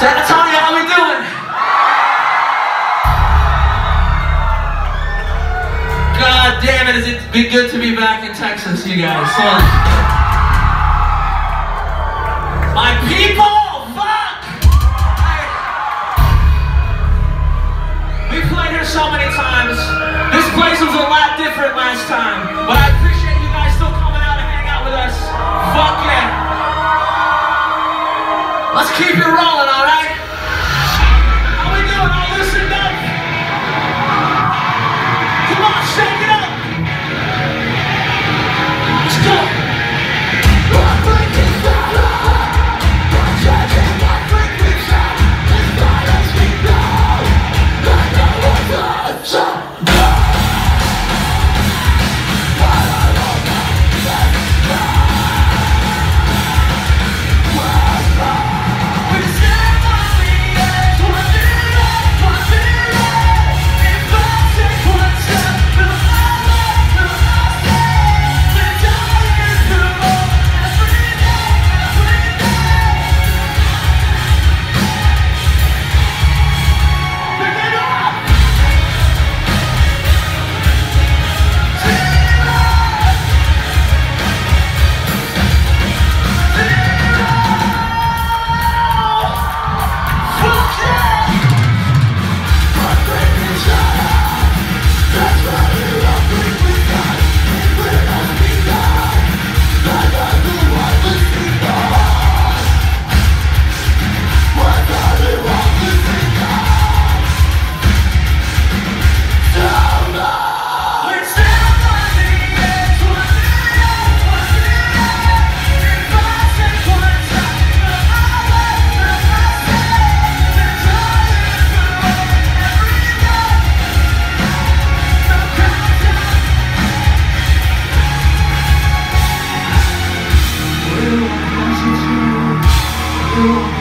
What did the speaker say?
San Antonio, how we doing? God damn it, is it be good to be back in Texas, you guys? Son. My people, fuck! We played here so many times. This place was a lot different last time, but I appreciate you.